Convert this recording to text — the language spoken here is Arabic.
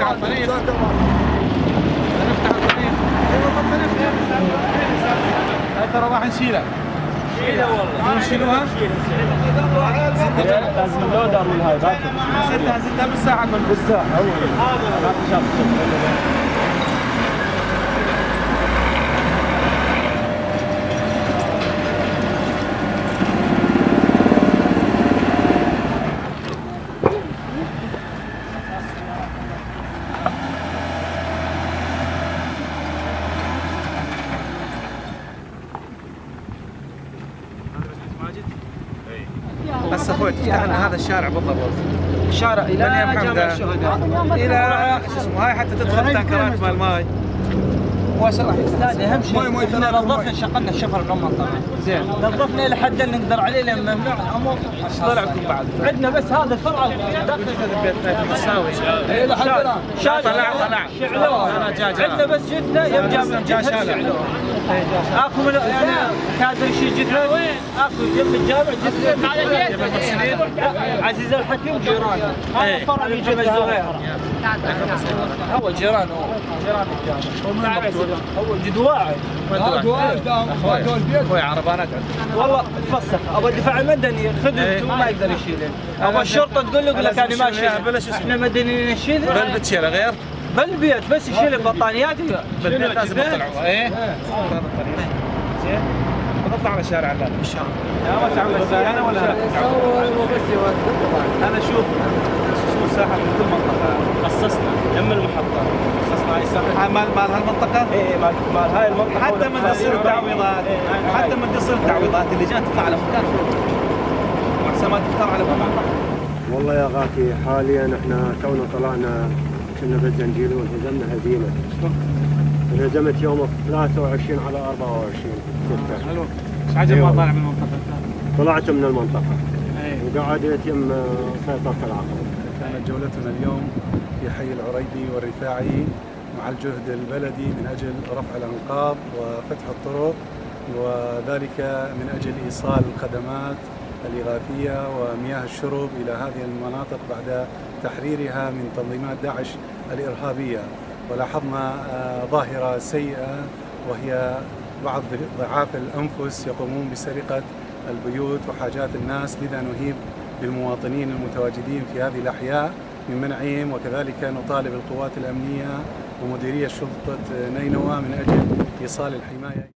نفتح الطريق نفتح الطريق هاي ترى راح نشيلها شيله والله نشيلوها لازم اللودر من هاي زدتها زدتها بالساعة كل بالساعة اول ما بس أخوي تفتح لنا هذا الشارع بالضبط. الشارع إلى جامع الشهداء. إلى شو اسمه هاي حتى تدخل تانكرات مال ماي. أستاذ أهم شيء. إحنا نظفنا شقلنا الشفر من المنطقة زين. نظفنا إلى حد اللي نقدر عليه لأن ممنوع الأمور طلع بعد. عندنا بس هذا الفرع داخل في مساوي. شال طلع طلع. شعلوه أنا جا جا. عندنا بس جثة يم جامع جا جثه شالها. شعلوه اكو من يعني كادر جثة. وين؟ اكو جنب الجامع جثة. عزيز الحكيم. جيرانه هذا فرع من جبل زهير هو جيران هو جيران الجامع هو جد واعي أخوي عربانات والله تفسخ أبغى الدفاع المدني خذته ما يقدر يشيله أبغى الشرطه تقول له يقول لك أنا ما اشيله. إحنا مدنيين نشيله بل بتشيله غير بالبيت بس يشيل البطانيات بالبيت لازم تطلعوا إيه زين بنطلع على شارع اللال ان شاء الله يا ما تعمل أنا ولا أنا شوف شو اسمه الساحه من كل منطقه خصصنا جنب المحطه خصصنا هاي الساحه مال مال هالمنطقة؟ إيه مال مال هاي المنطقة. حتى من تصير التعويضات. حتى من تصير التعويضات اللي جات تطلع على مكان. أحسن ما تختار على منطقه والله يا غاكي حاليا إحنا تونا طلعنا كنا بالزنجيل وانهزمنا هزيمة. انهزمت يوم 23 على 24 6 حلو. إيش عجب ما طالع من المنطقة. طلعت من المنطقة. وقعدت يم سيطرة العقبه كانت جولتنا اليوم في حي العريدي والرفاعي. مع الجهد البلدي من أجل رفع الأنقاض وفتح الطرق وذلك من أجل إيصال الخدمات الإغاثية ومياه الشرب إلى هذه المناطق بعد تحريرها من تنظيمات داعش الإرهابية. ولاحظنا آه، ظاهرة سيئة وهي بعض ضعاف الأنفس يقومون بسرقة البيوت وحاجات الناس لذا نهيب بالمواطنين المتواجدين في هذه الأحياء. من منعهم وكذلك نطالب القوات الأمنية ومديرية شرطة نينوى من أجل إيصال الحماية.